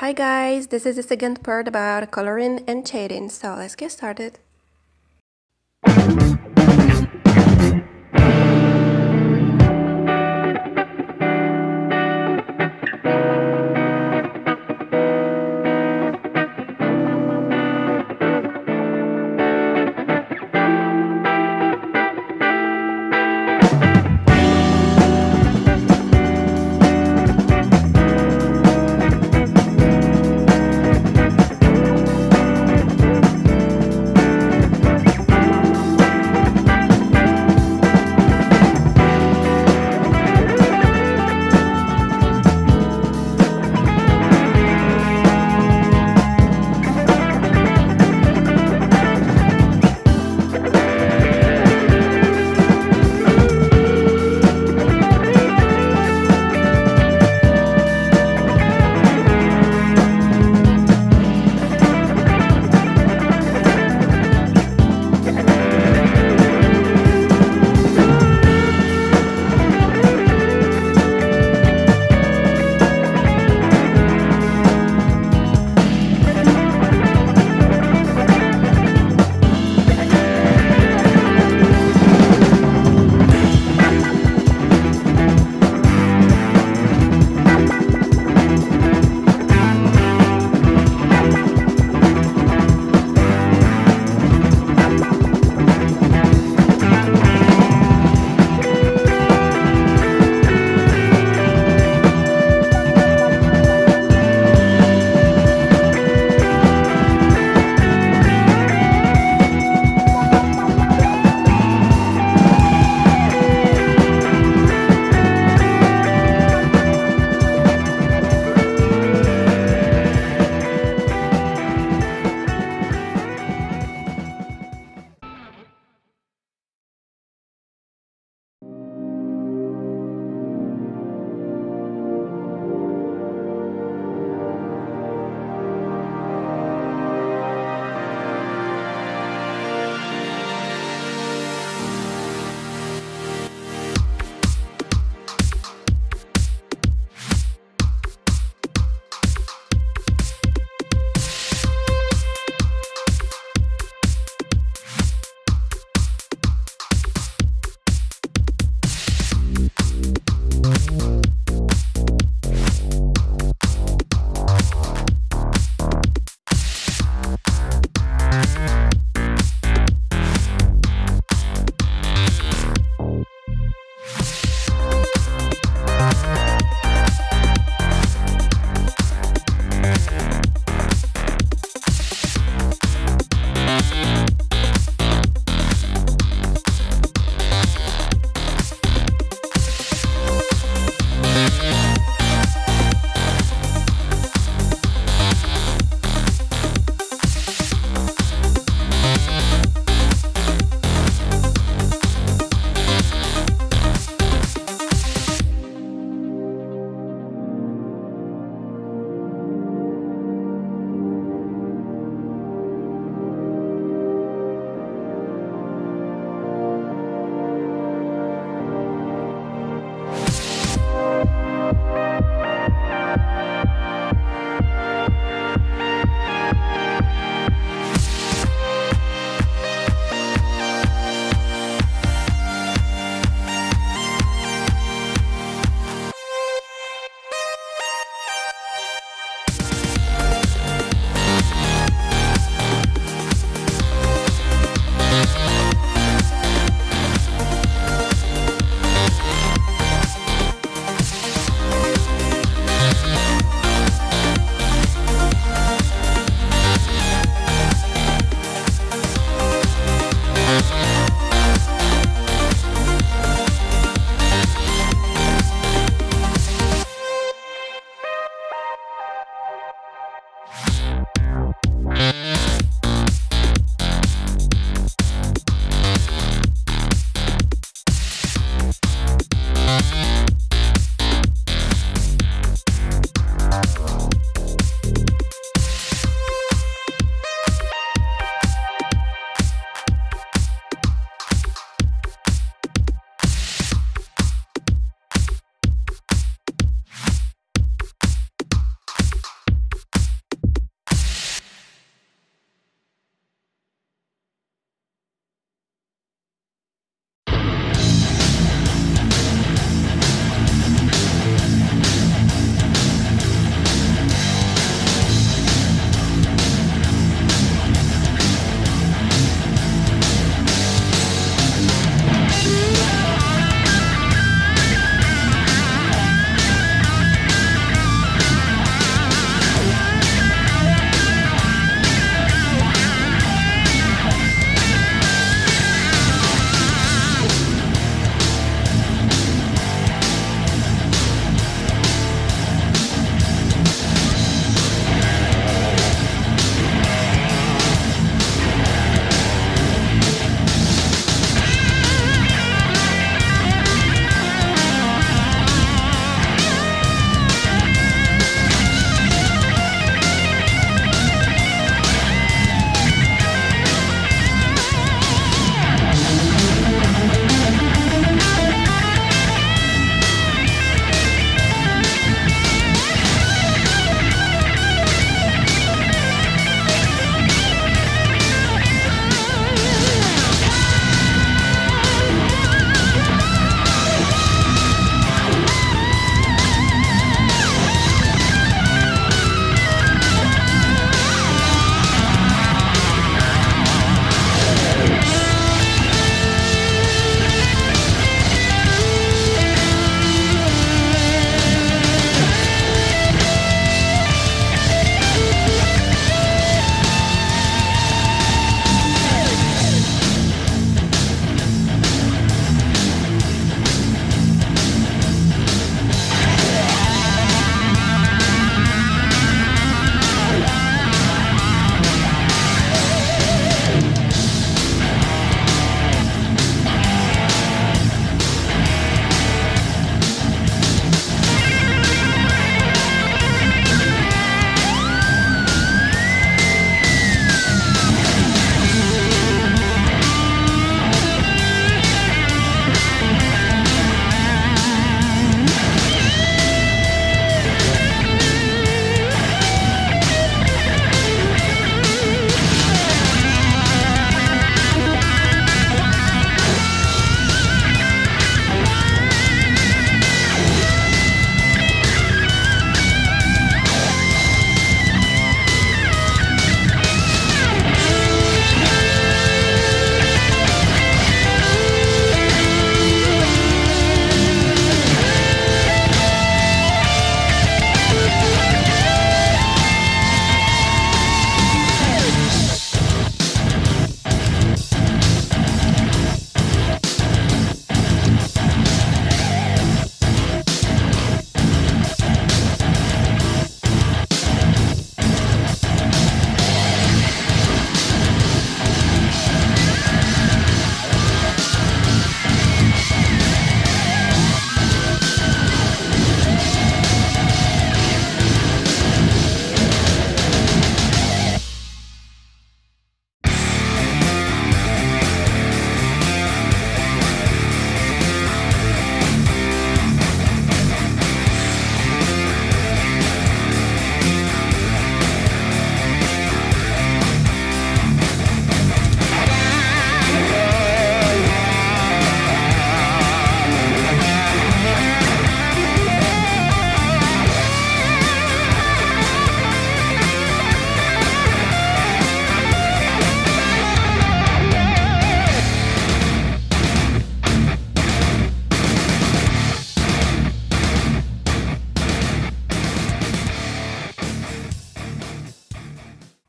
Hi guys, this is the second part about coloring and shading, so let's get started.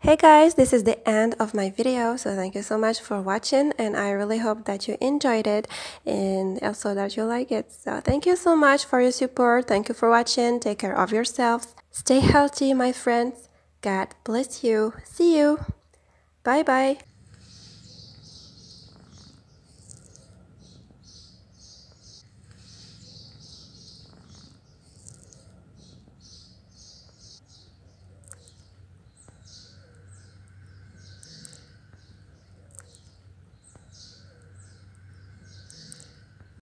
Hey guys, this is the end of my video. So thank you so much for watching and I really hope that you enjoyed it and also that you like it. So thank you so much for your support. Thank you for watching. Take care of yourselves. Stay healthy, my friends. God bless you. See you. Bye bye.